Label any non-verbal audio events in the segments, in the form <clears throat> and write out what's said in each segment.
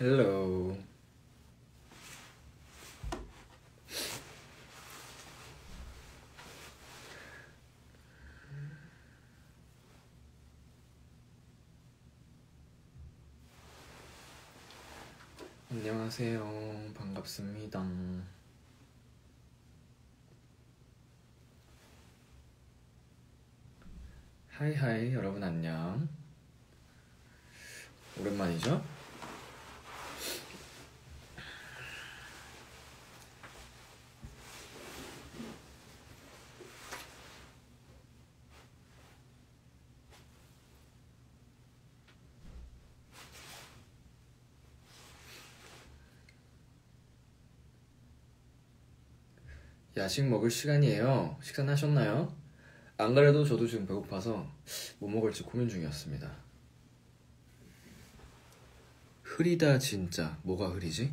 헬로 안녕하세요. 반갑습니다. 하이하이 여러분 안녕. 오랜만이죠? 야식 먹을 시간이에요. 식사는 하셨나요? 안 그래도 저도 지금 배고파서 뭐 먹을지 고민 중이었습니다. 흐리다 진짜 뭐가 흐리지?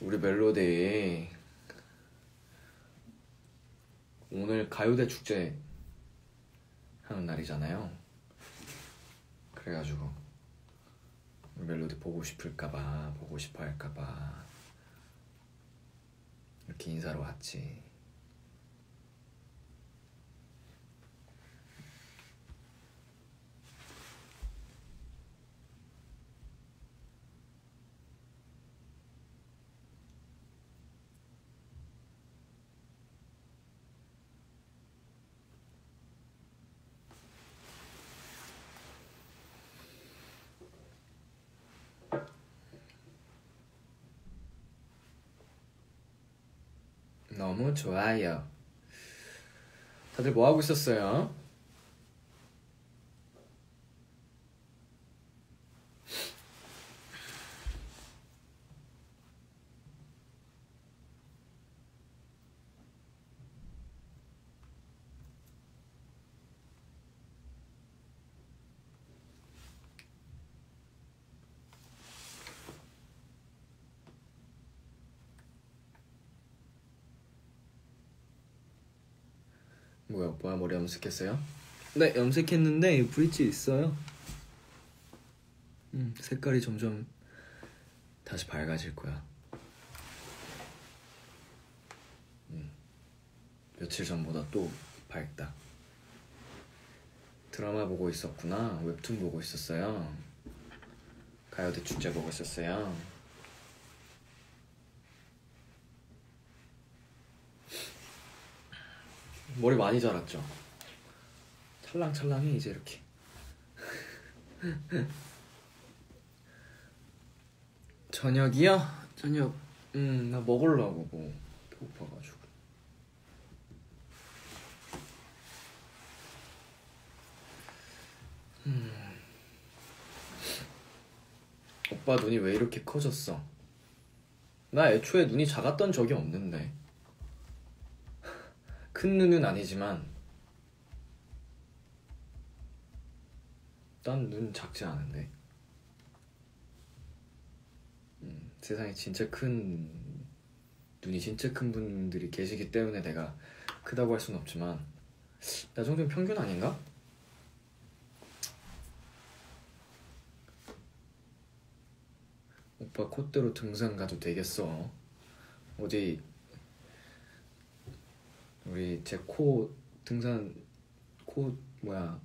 우리 멜로데이 오늘 가요대 축제 하는 날이잖아요. 그래가지고 멜로디 보고 싶을까봐 보고 싶어 할까봐 이렇게 인사로 왔지. 너무 좋아요. 다들 뭐 하고 있었어요? 뭐야, 머리 염색했어요? 네, 염색했는데 브릿지 있어요. 음, 색깔이 점점 다시 밝아질 거야. 음, 며칠 전보다 또 밝다. 드라마 보고 있었구나. 웹툰 보고 있었어요. 가요대 축제 보고 있었어요. 머리 많이 자랐죠? 찰랑찰랑해 이제 이렇게 <laughs> 저녁이요? 저녁 음 나 먹으려고 뭐 배고파가지고 음 오빠 눈이 왜 이렇게 커졌어? 나 애초에 눈이 작았던 적이 없는데 큰 눈은 아니지만 난 눈 작지 않은데 음, 세상에 진짜 큰 눈이 진짜 큰 분들이 계시기 때문에 내가 크다고 할 수는 없지만 나 정도면 평균 아닌가? 오빠 콧대로 등산 가도 되겠어 어디 우리 제 코 등산 코 뭐야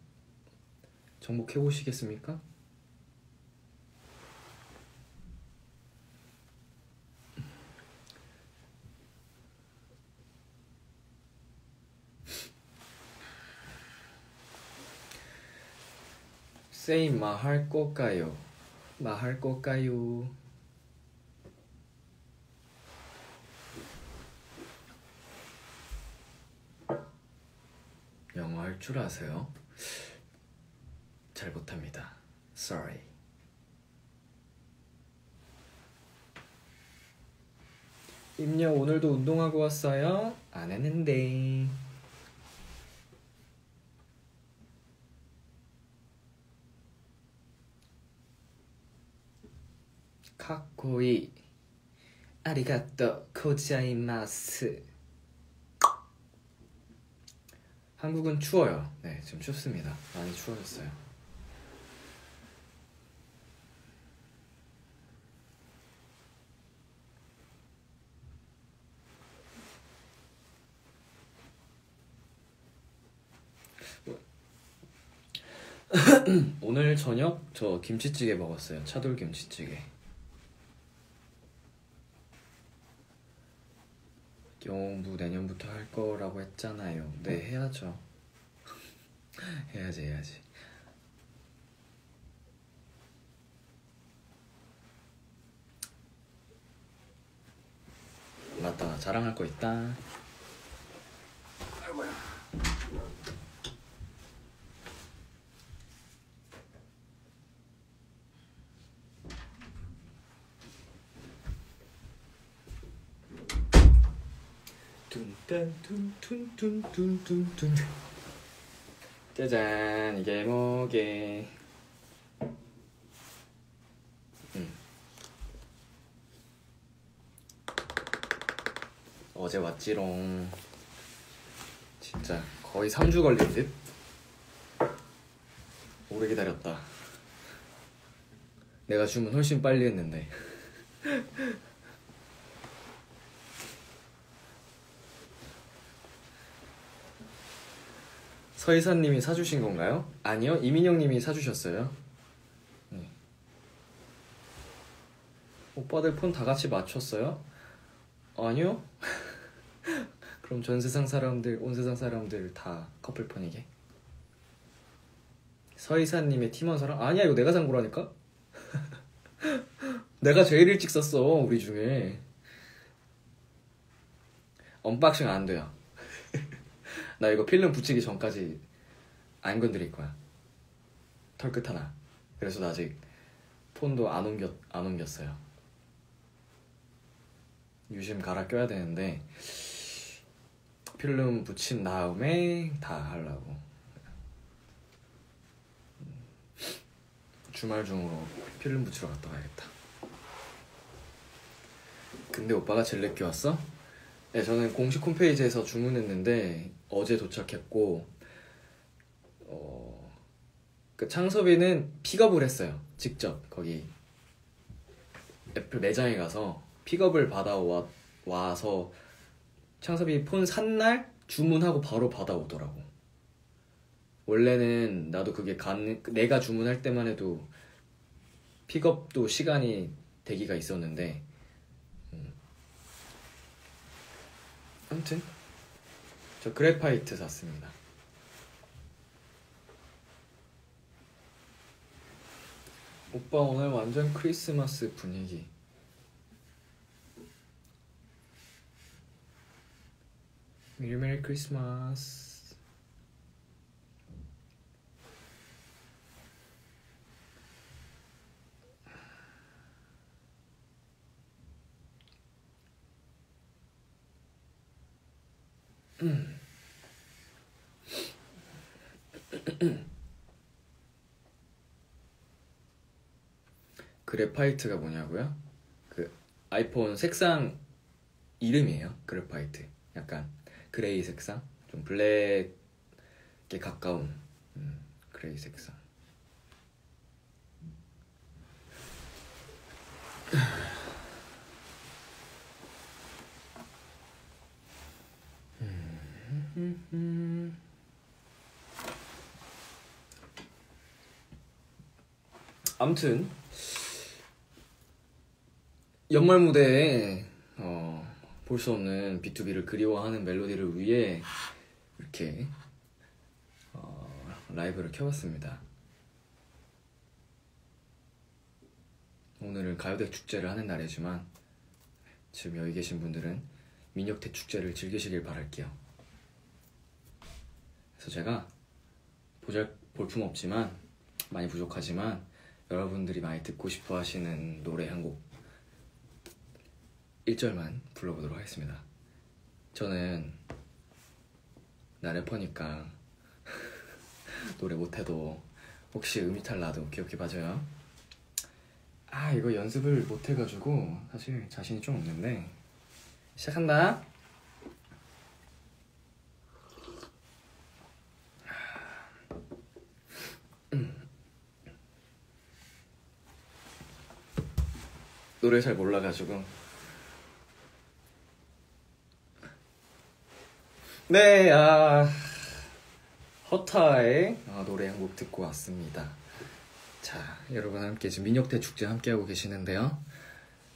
정복해 보시겠습니까? 세이 마할 걸까요? 마할 걸까요? 영어 할 줄 아세요? 잘 못합니다. Sorry. 임녀 오늘도 운동하고 왔어요? 안 했는데. 카코이 아리가또 고자이마스 한국은 추워요. 네, 지금 춥습니다. 많이 추워졌어요. 오늘 저녁 저 김치찌개 먹었어요. 차돌 김치찌개. 영웅부 내년부터 할 거라고 했잖아요. 네, 해야죠. <laughs> 해야지, 해야지. 맞다, 자랑할 거 있다. 아이고야. 둔딴둔둔둔둔둔 짜잔 이게 뭐게? 음. 어제 왔지롱. 진짜 거의 3주 걸린 듯? 오래 기다렸다. 내가 주문 훨씬 빨리 했는데 서희사님이 사주신 건가요? 아니요, 이민영님이 사주셨어요. 네. 오빠들 폰 다 같이 맞췄어요? 아니요. <laughs> 그럼 전 세상 사람들, 온 세상 사람들 다 커플폰이게? 서희사님의 팀원 사랑? 아니야, 이거 내가 산 거라니까? <laughs> 내가 제일 일찍 썼어, 우리 중에. unboxing 안 돼요. 나 이거 필름 붙이기 전까지 안 건드릴 거야. 털끝 하나. 그래서 나 아직 폰도 안 옮겼 안 옮겼어요. 유심 갈아 껴야 되는데 필름 붙인 다음에 다 하려고. 주말 중으로 필름 붙이러 갔다 와야겠다. 근데 오빠가 제일 늦게 왔어? 네, 저는 공식 홈페이지에서 주문했는데 어제 도착했고 어, 그 창섭이는 픽업을 했어요. 직접 거기 애플 매장에 가서 픽업을 받아 와, 와서 창섭이 폰 산 날 주문하고 바로 받아오더라고. 원래는 나도 그게 간 내가 주문할 때만 해도 픽업도 시간이 대기가 있었는데 아무튼 저 그래파이트 샀습니다. 오빠 오늘 완전 크리스마스 분위기. 메리 메리 크리스마스. 음. graphite가 뭐냐고요? 그 아이폰 색상 이름이에요. graphite. 약간 gray 색상, 좀 블랙에 가까운 음, gray 색상. 아무튼 연말 무대에 어, 볼 수 없는 B2B를 그리워하는 멜로디를 위해 이렇게 어, 라이브를 켜봤습니다. 오늘은 가요대 축제를 하는 날이지만 지금 여기 계신 분들은 민혁대 축제를 즐기시길 바랄게요. 그래서 제가 보잘 볼품 없지만 많이 부족하지만 여러분들이 많이 듣고 싶어 하시는 노래 한 곡 1절만 불러보도록 하겠습니다. 저는 나 래퍼니까 <laughs> 노래 못해도 혹시 음이탈 나도 귀엽게 봐줘요. 아 이거 연습을 못 해가지고 사실 자신이 좀 없는데 시작한다. 노래 잘 몰라가지고 네, 아 허타의 아, 노래 한 곡 듣고 왔습니다. 자, 여러분 함께 지금 민혁대 축제 함께 하고 계시는데요.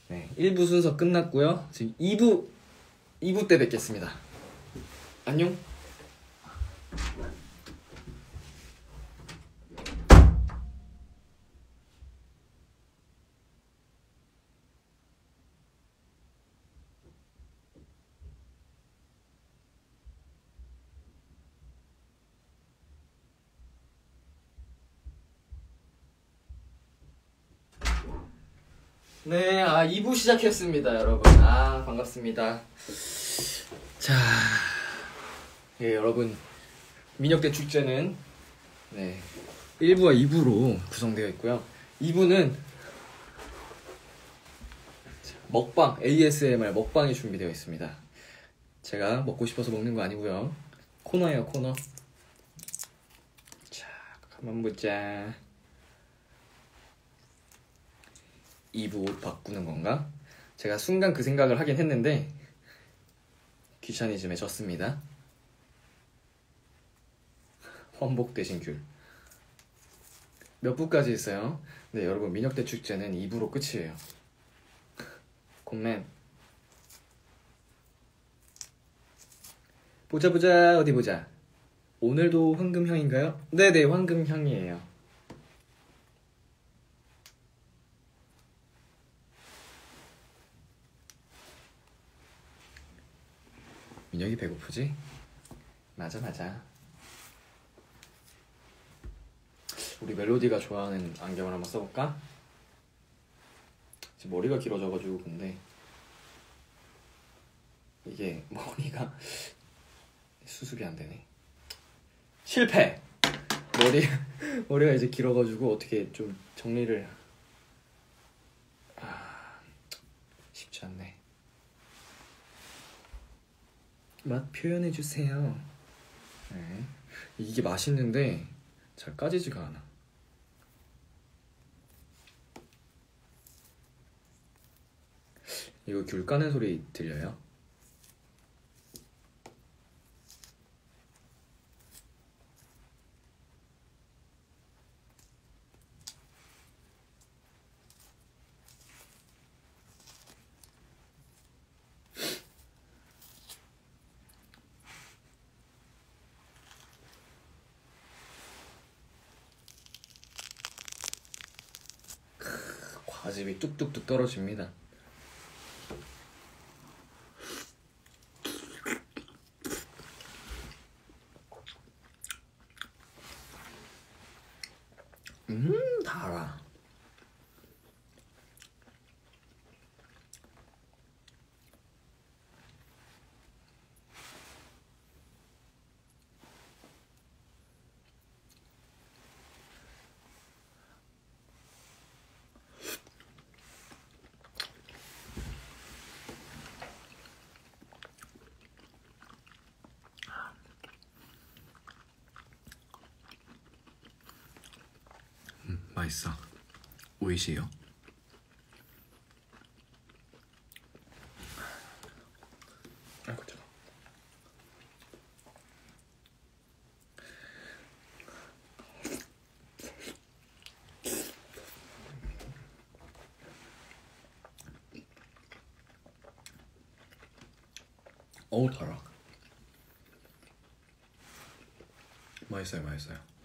네, 1부 순서 끝났고요. 지금 2부 2부 때 뵙겠습니다. 안녕. 네, 아 2부 시작했습니다, 여러분. 아 반갑습니다. 자, 예, 여러분 민혁대 축제는 네 1부와 2부로 구성되어 있고요. 2부는 먹방 ASMR 먹방이 준비되어 있습니다. 제가 먹고 싶어서 먹는 거 아니고요. 코너예요, 코너. 자, 가만 보자. 2부 옷 바꾸는 건가? 제가 순간 그 생각을 하긴 했는데 귀차니즘에 졌습니다. 환복 대신 귤. 몇 부까지 있어요? 네, 여러분 민혁대 축제는 2부로 끝이에요. 곰맨. 보자 보자 어디 보자. 오늘도 황금향인가요? 네네 황금향이에요. 민혁이 배고프지? 맞아 맞아 우리 멜로디가 좋아하는 안경을 한번 써볼까? 지금 머리가 길어져가지고 근데 이게 <laughs> 머리가 수습이 안 되네 실패! 머리, <laughs> 머리가 이제 길어가지고 어떻게 좀 정리를 아, 쉽지 않네 맛 표현해 주세요. 네. 이게 맛있는데 잘 까지지가 않아. 이거 귤 까는 소리 들려요? 과즙이 뚝뚝뚝 떨어집니다. 음, 달아. 맛있어. 오이시요? 참. 어우 달아. 맛있어요, 맛있어요.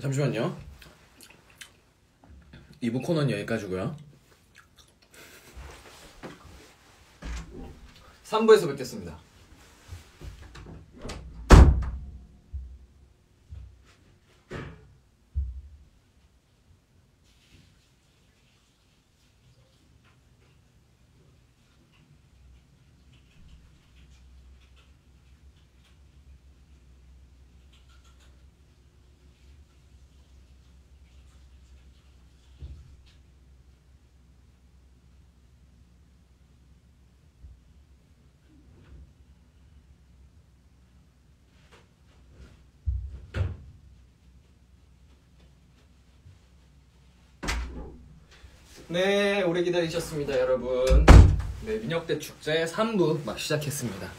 잠시만요. 2부 코너는 여기까지고요. 3부에서 뵙겠습니다. 네, 오래 기다리셨습니다, 여러분. 네, 민혁대 축제 3부 막 시작했습니다.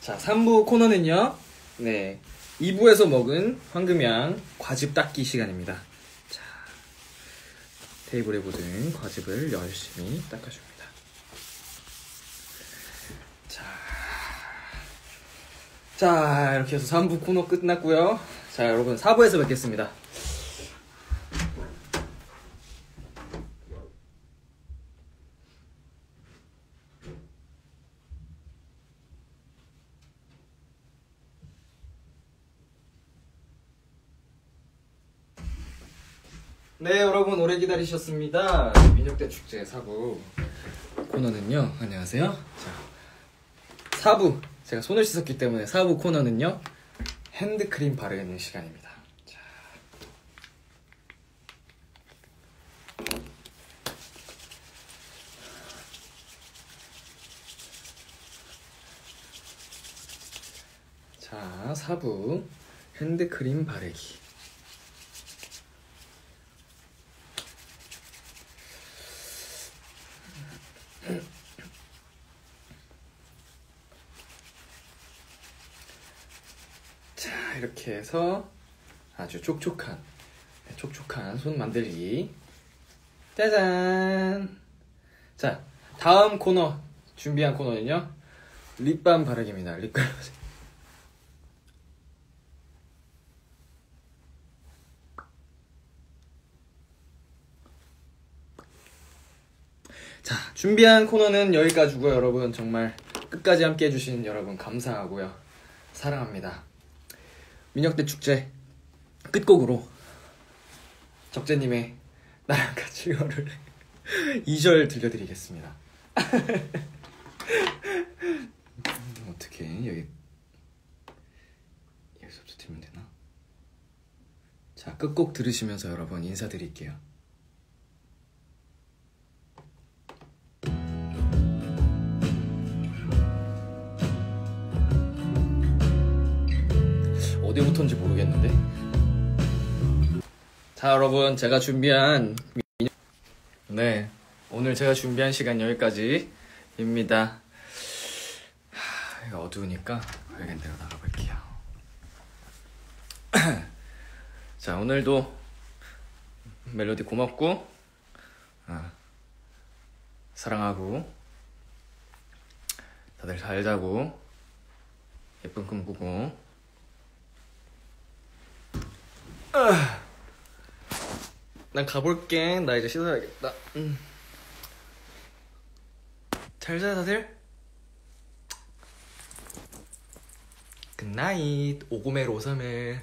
자, 3부 코너는요, 네, 2부에서 먹은 황금양 과즙 닦기 시간입니다. 자, 테이블에 묻은 과즙을 열심히 닦아줍니다. 자, 자, 이렇게 해서 3부 코너 끝났고요. 자, 여러분, 4부에서 뵙겠습니다. 네 여러분 오래 기다리셨습니다. 민혁대 축제 4부 코너는요. 안녕하세요. 자 4부. 제가 손을 씻었기 때문에 4부 코너는요. 핸드크림 바르는 시간입니다. 자. 자 4부. 핸드크림 바르기 자, 이렇게 해서 아주 촉촉한, 네, 촉촉한 손 만들기. 짜잔! 자, 다음 코너, 준비한 코너는요, 립밤 바르기입니다. 립밤. 자, 준비한 코너는 여기까지고요, 여러분. 정말 끝까지 함께 해주신 여러분 감사하고요. 사랑합니다. 민혁대 축제 끝곡으로 적재님의 나랑 같이 걸을래 2절 <laughs> 들려드리겠습니다. <laughs> 어떻게 여기 여기서부터 들면 되나? 자 끝곡 들으시면서 여러분 인사드릴게요. 자, 여러분, 제가 준비한 미- 네, 오늘 제가 준비한 시간 여기까지입니다. 하, 이거 어두우니까 밝은 데로 나가볼게요. <clears throat> 자, 오늘도 멜로디 고맙고 아, 사랑하고 다들 잘 자고 예쁜 꿈 꾸고 <clears throat> 난 가볼게. 나 이제 씻어야겠다. 음. 잘 자, 다들? 굿나잇. 오고멜 오사멜.